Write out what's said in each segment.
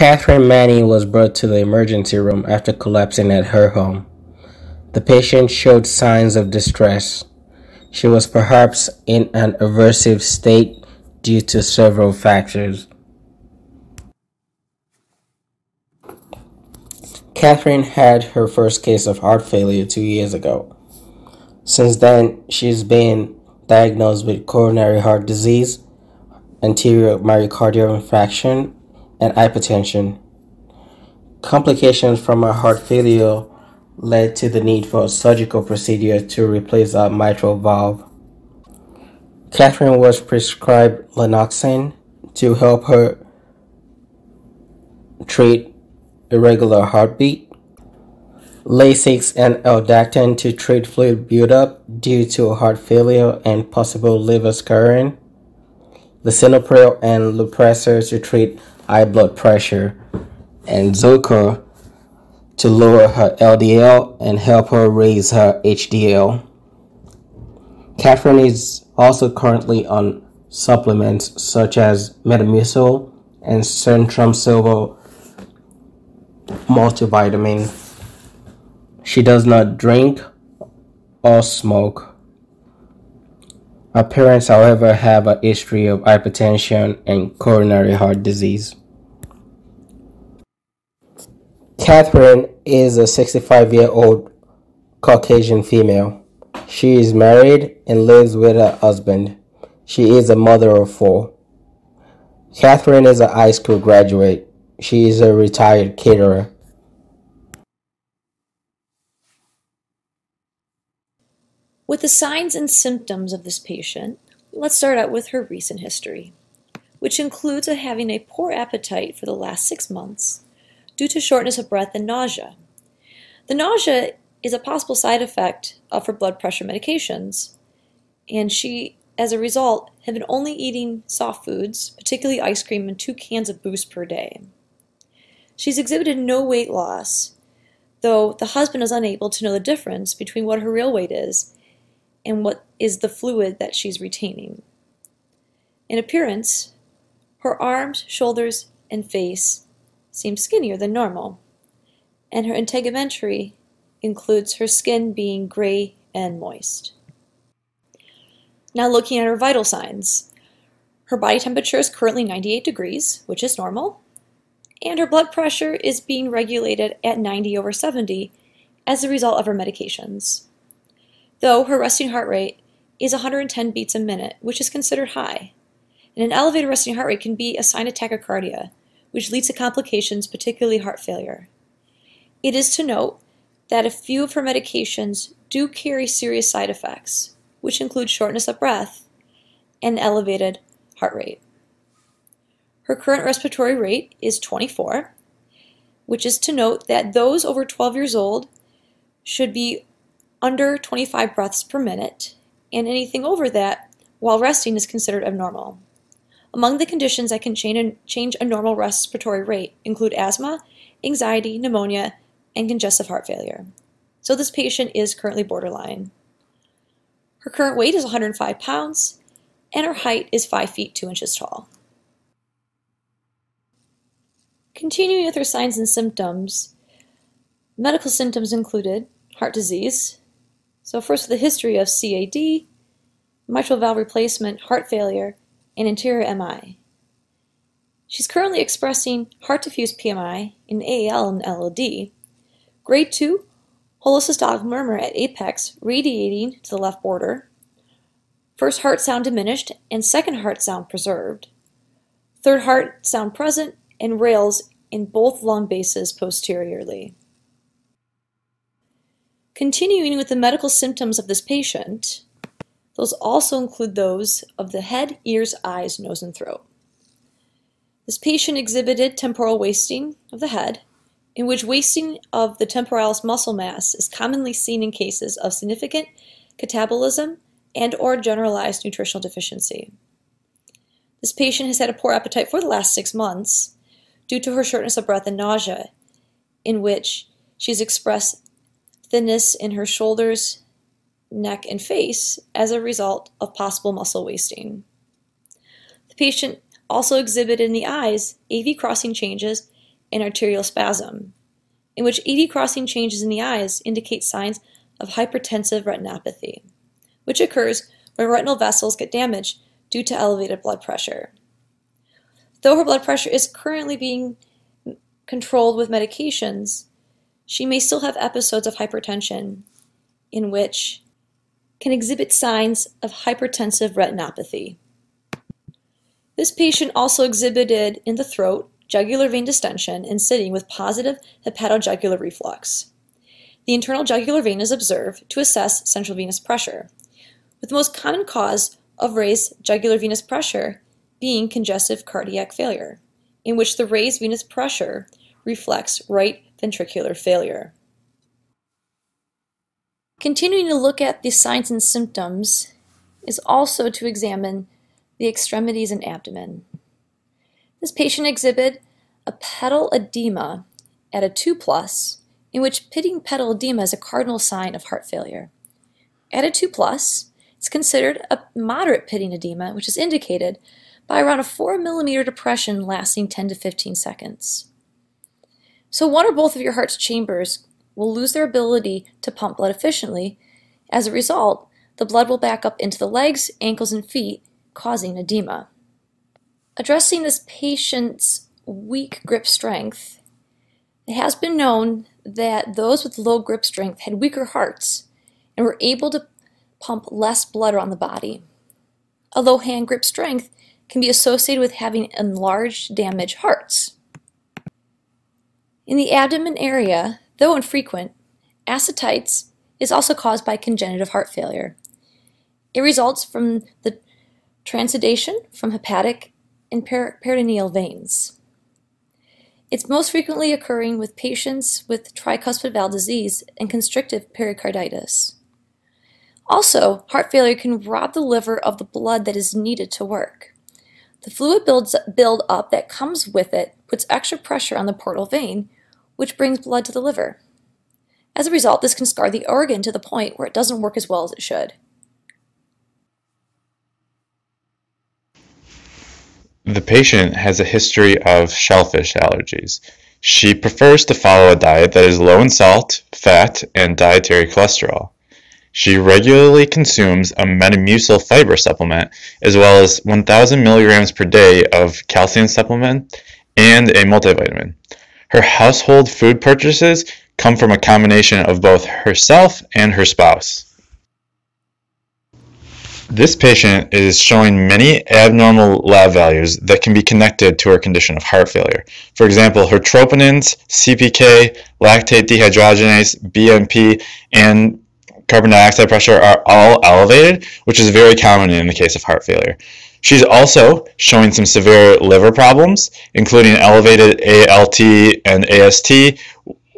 Catherine Manning was brought to the emergency room after collapsing at her home. The patient showed signs of distress. She was perhaps in an aversive state due to several factors. Catherine had her first case of heart failure two years ago. Since then, she's been diagnosed with coronary heart disease, anterior myocardial infarction, and hypertension. Complications from her heart failure led to the need for a surgical procedure to replace a mitral valve. Catherine was prescribed Lanoxin to help her treat irregular heartbeat, Lasix and Aldactone to treat fluid buildup due to heart failure and possible liver scarring, lisinopril and Lopressor to treat high blood pressure, and Zocor to lower her LDL and help her raise her HDL. Catherine is also currently on supplements such as Metamucil and Centrum Silver multivitamin. She does not drink or smoke. Her parents, however, have a history of hypertension and coronary heart disease. Catherine is a 65 year old Caucasian female. She is married and lives with her husband. She is a mother of four. Catherine is a high school graduate. She is a retired caterer. With the signs and symptoms of this patient, let's start out with her recent history, which includes having a poor appetite for the last six months due to shortness of breath and nausea. The nausea is a possible side effect of her blood pressure medications, and she, as a result, had been only eating soft foods, particularly ice cream and two cans of boost per day. She's exhibited no weight loss, though the husband is unable to know the difference between what her real weight is and what is the fluid that she's retaining. In appearance, her arms, shoulders, and face seems skinnier than normal, and her integumentary includes her skin being gray and moist. Now looking at her vital signs. Her body temperature is currently 98 degrees, which is normal, and her blood pressure is being regulated at 90 over 70 as a result of her medications. Though her resting heart rate is 110 beats a minute, which is considered high. And an elevated resting heart rate can be a sign of tachycardia, which leads to complications, particularly heart failure. It is to note that a few of her medications do carry serious side effects, which include shortness of breath and elevated heart rate. Her current respiratory rate is 24, which is to note that those over 12 years old should be under 25 breaths per minute, and anything over that while resting is considered abnormal. Among the conditions that can change a normal respiratory rate include asthma, anxiety, pneumonia, and congestive heart failure. So this patient is currently borderline. Her current weight is 105 pounds, and her height is 5 feet 2 inches tall. Continuing with her signs and symptoms, medical symptoms included heart disease. So first the history of CAD, mitral valve replacement, heart failure, and anterior MI. She's currently expressing heart diffuse PMI in AL and LOD, grade 2 holosystolic murmur at apex radiating to the left border, first heart sound diminished and second heart sound preserved, third heart sound present and rales in both lung bases posteriorly. Continuing with the medical symptoms of this patient, those also include those of the head, ears, eyes, nose, and throat. This patient exhibited temporal wasting of the head, in which wasting of the temporalis muscle mass is commonly seen in cases of significant catabolism and or generalized nutritional deficiency. This patient has had a poor appetite for the last six months due to her shortness of breath and nausea, in which she's expressed thinness in her shoulders, neck, and face as a result of possible muscle wasting. The patient also exhibited in the eyes AV crossing changes and arterial spasm, in which AV crossing changes in the eyes indicate signs of hypertensive retinopathy, which occurs when retinal vessels get damaged due to elevated blood pressure. Though her blood pressure is currently being controlled with medications, she may still have episodes of hypertension in which can exhibit signs of hypertensive retinopathy. This patient also exhibited in the throat jugular vein distension and sitting with positive hepatojugular reflux. The internal jugular vein is observed to assess central venous pressure, with the most common cause of raised jugular venous pressure being congestive cardiac failure, in which the raised venous pressure reflects right ventricular failure. Continuing to look at the signs and symptoms is also to examine the extremities and abdomen. This patient exhibited a pedal edema at a 2 plus, in which pitting pedal edema is a cardinal sign of heart failure. At a 2 plus, it's considered a moderate pitting edema, which is indicated by around a 4 millimeter depression lasting 10 to 15 seconds. So one or both of your heart's chambers will lose their ability to pump blood efficiently. As a result, the blood will back up into the legs, ankles, and feet, causing edema. Addressing this patient's weak grip strength, it has been known that those with low grip strength had weaker hearts and were able to pump less blood around the body. Although hand grip strength can be associated with having enlarged, damaged hearts. In the abdomen area, though infrequent, ascites is also caused by congenital heart failure. It results from the transudation from hepatic and peritoneal veins. It's most frequently occurring with patients with tricuspid valve disease and constrictive pericarditis. Also, heart failure can rob the liver of the blood that is needed to work. The fluid builds, build up that comes with it puts extra pressure on the portal vein, which brings blood to the liver. As a result, this can scar the organ to the point where it doesn't work as well as it should. The patient has a history of shellfish allergies. She prefers to follow a diet that is low in salt, fat, and dietary cholesterol. She regularly consumes a Metamucil fiber supplement as well as 1,000 milligrams per day of calcium supplement and a multivitamin. Her household food purchases come from a combination of both herself and her spouse. This patient is showing many abnormal lab values that can be connected to her condition of heart failure. For example, her troponins, CPK, lactate dehydrogenase, BNP, and carbon dioxide pressure are all elevated, which is very common in the case of heart failure. She's also showing some severe liver problems, including elevated ALT and AST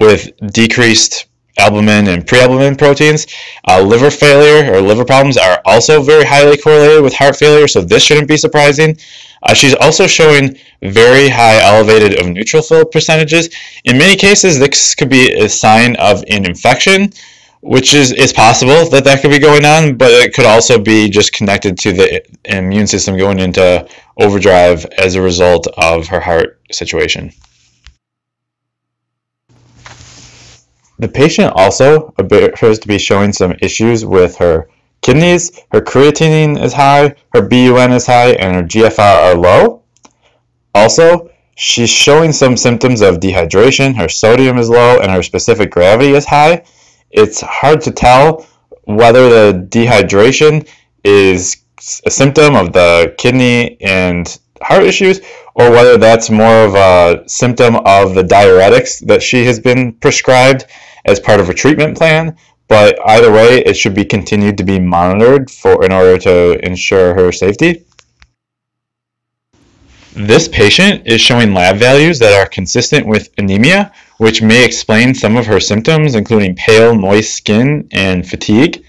with decreased albumin and prealbumin proteins. Uh, liver failure or liver problems are also very highly correlated with heart failure, so this shouldn't be surprising. Uh, she's also showing very high elevated of neutrophil percentages. In many cases, this could be a sign of an infection, which is it's possible that that could be going on, but it could also be just connected to the immune system going into overdrive as a result of her heart situation. The patient also appears to be showing some issues with her kidneys. Her creatinine is high, her BUN is high, and her GFR are low. Also, she's showing some symptoms of dehydration. Her sodium is low, and her specific gravity is high it's hard to tell whether the dehydration is a symptom of the kidney and heart issues or whether that's more of a symptom of the diuretics that she has been prescribed as part of a treatment plan. But either way it should be continued to be monitored for in order to ensure her safety this patient is showing lab values that are consistent with anemia, which may explain some of her symptoms, including pale, moist skin and fatigue.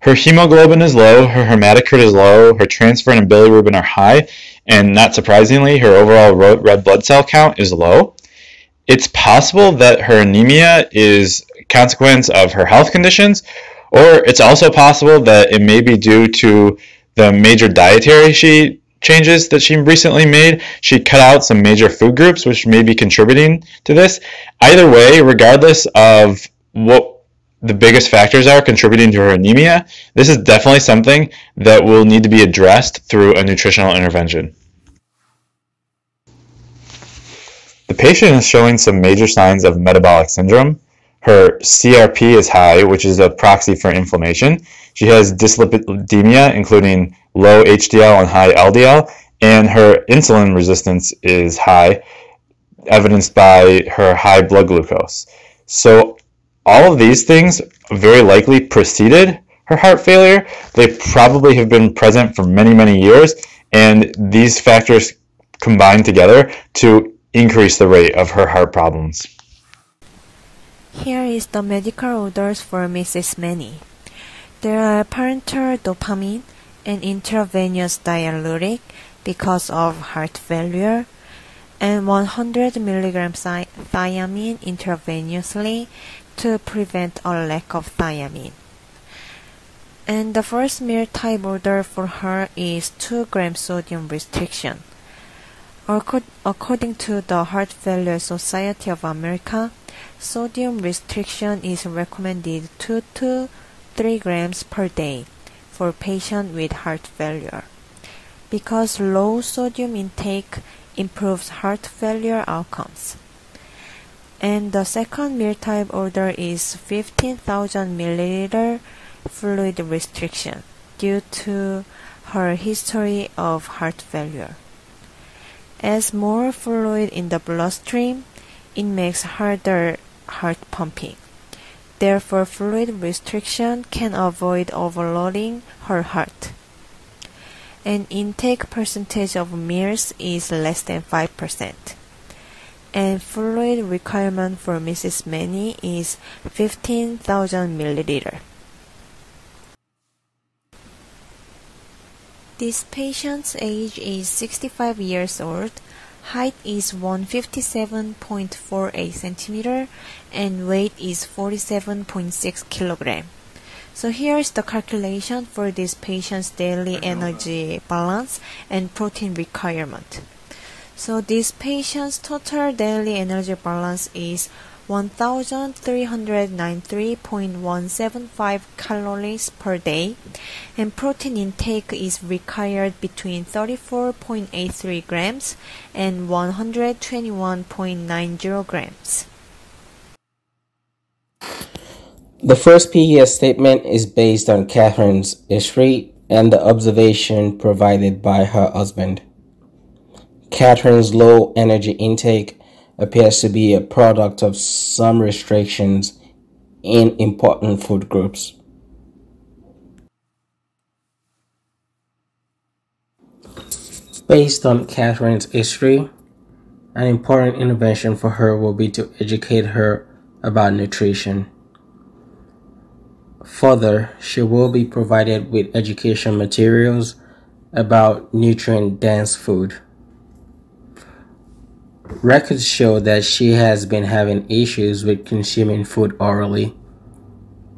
Her hemoglobin is low, her hematocrit is low, her transferrin and bilirubin are high, and not surprisingly, her overall red blood cell count is low. It's possible that her anemia is a consequence of her health conditions, or it's also possible that it may be due to the major dietary she changes that she recently made. She cut out some major food groups, which may be contributing to this. Either way, regardless of what the biggest factors are contributing to her anemia, this is definitely something that will need to be addressed through a nutritional intervention. The patient is showing some major signs of metabolic syndrome. Her CRP is high, which is a proxy for inflammation. She has dyslipidemia, including low HDL and high LDL, and her insulin resistance is high, evidenced by her high blood glucose. So all of these things very likely preceded her heart failure. They probably have been present for many, many years, and these factors combine together to increase the rate of her heart problems. Here is the medical orders for Mrs. Manny. There are parenteral dopamine and intravenous diuretic because of heart failure, and 100 mg thiamine intravenously to prevent a lack of thiamine. And the first meal type order for her is 2 gram sodium restriction. According to the Heart Failure Society of America, sodium restriction is recommended 2 to 3 grams per day for patients with heart failure because low sodium intake improves heart failure outcomes. And the second meal type order is 15,000 milliliter fluid restriction due to her history of heart failure. As more fluid in the bloodstream, it makes harder heart pumping. Therefore, fluid restriction can avoid overloading her heart. An intake percentage of meals is less than 5%. And fluid requirement for Mrs. Manny is 15,000 milliliter. This patient's age is 65 years old, height is 157.48 centimeter, and weight is 47.6 kilogram. So here is the calculation for this patient's daily energy balance and protein requirement. So this patient's total daily energy balance is 1393.175 calories per day, and protein intake is required between 34.83 grams and 121.90 grams. The first PES statement is based on Catherine's history and the observation provided by her husband. Catherine's low energy intake appears to be a product of some restrictions in important food groups. Based on Catherine's history, an important intervention for her will be to educate her about nutrition. Further, she will be provided with education materials about nutrient dense food. Records show that she has been having issues with consuming food orally.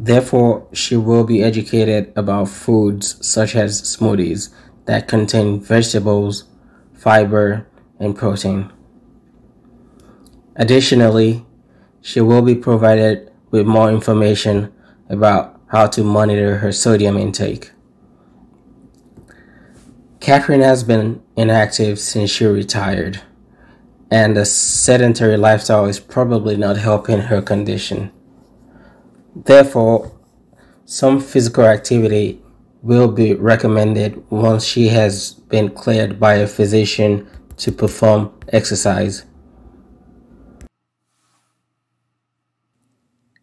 Therefore, she will be educated about foods such as smoothies that contain vegetables, fiber, and protein. Additionally, she will be provided with more information about how to monitor her sodium intake. Catherine has been inactive since she retired and a sedentary lifestyle is probably not helping her condition. Therefore, some physical activity will be recommended once she has been cleared by a physician to perform exercise.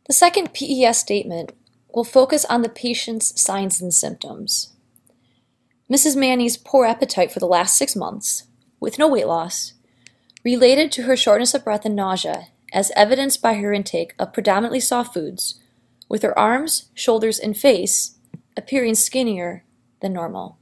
The second PES statement will focus on the patient's signs and symptoms. Mrs. Manny's poor appetite for the last six months, with no weight loss, related to her shortness of breath and nausea, as evidenced by her intake of predominantly soft foods, with her arms, shoulders, and face appearing skinnier than normal.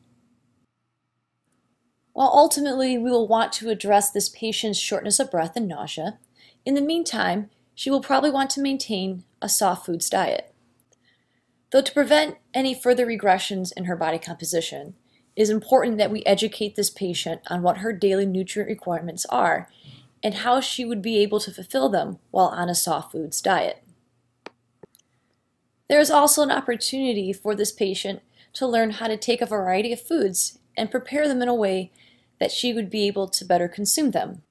While ultimately we will want to address this patient's shortness of breath and nausea, in the meantime, she will probably want to maintain a soft foods diet. Though to prevent any further regressions in her body composition, it is important that we educate this patient on what her daily nutrient requirements are and how she would be able to fulfill them while on a soft foods diet. There is also an opportunity for this patient to learn how to take a variety of foods and prepare them in a way that she would be able to better consume them.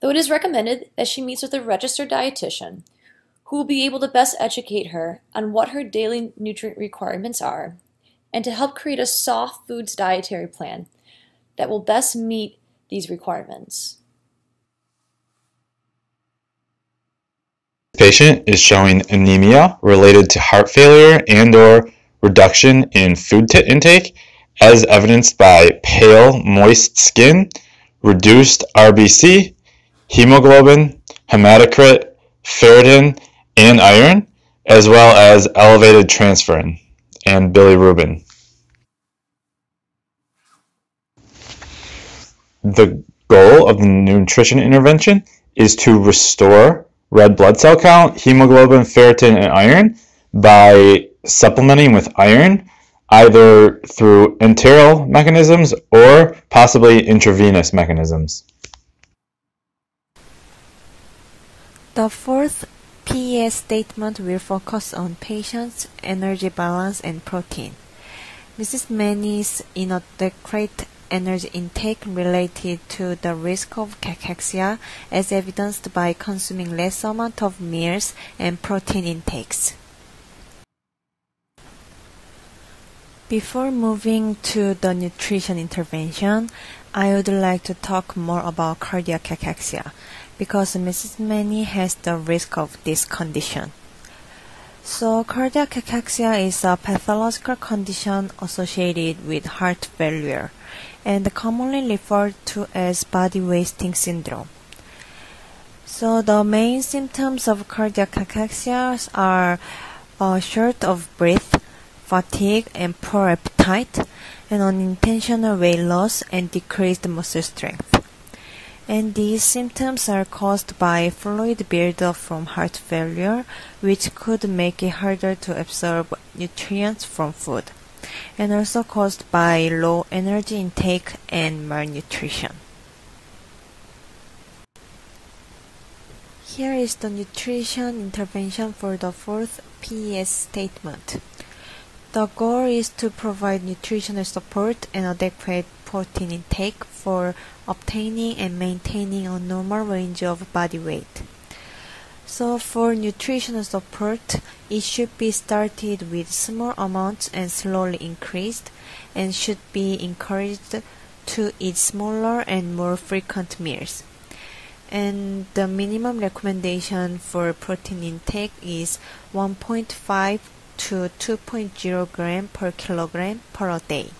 Though it is recommended that she meets with a registered dietitian who will be able to best educate her on what her daily nutrient requirements are and to help create a soft foods dietary plan that will best meet these requirements. The Patient is showing anemia related to heart failure and or reduction in food intake as evidenced by pale moist skin, reduced RBC, hemoglobin, hematocrit, ferritin, and iron, as well as elevated transferrin and bilirubin. The goal of the nutrition intervention is to restore red blood cell count, hemoglobin, ferritin, and iron by supplementing with iron either through enteral mechanisms or possibly intravenous mechanisms. The fourth PES statement will focus on patient's energy balance and protein. Mrs. Manny's inadequate energy intake related to the risk of cachexia as evidenced by consuming less amount of meals and protein intakes. Before moving to the nutrition intervention, I would like to talk more about cardiac cachexia because Mrs. Manny has the risk of this condition. So cardiac cachexia is a pathological condition associated with heart failure and commonly referred to as body wasting syndrome. So the main symptoms of cardiac cachexia are uh, short of breath, fatigue and poor appetite, and unintentional weight loss and decreased muscle strength and these symptoms are caused by fluid buildup from heart failure, which could make it harder to absorb nutrients from food, and also caused by low energy intake and malnutrition. Here is the nutrition intervention for the fourth PES statement. The goal is to provide nutritional support and adequate protein intake for obtaining and maintaining a normal range of body weight. So for nutritional support, it should be started with small amounts and slowly increased and should be encouraged to eat smaller and more frequent meals. And the minimum recommendation for protein intake is 1.5 to 2.0 gram per kilogram per day.